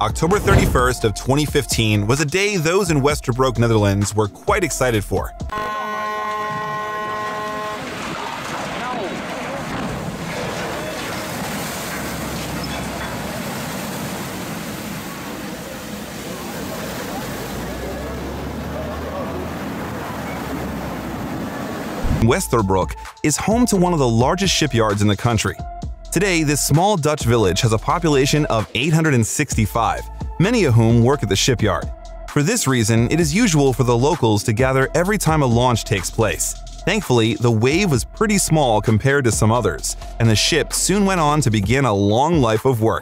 October 31st of 2015 was a day those in Westerbroek, Netherlands were quite excited for. Westerbroek is home to one of the largest shipyards in the country. Today, this small Dutch village has a population of 865, many of whom work at the shipyard. For this reason, it is usual for the locals to gather every time a launch takes place. Thankfully, the wave was pretty small compared to some others, and the ship soon went on to begin a long life of work.